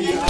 Yeah.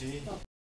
그렇지.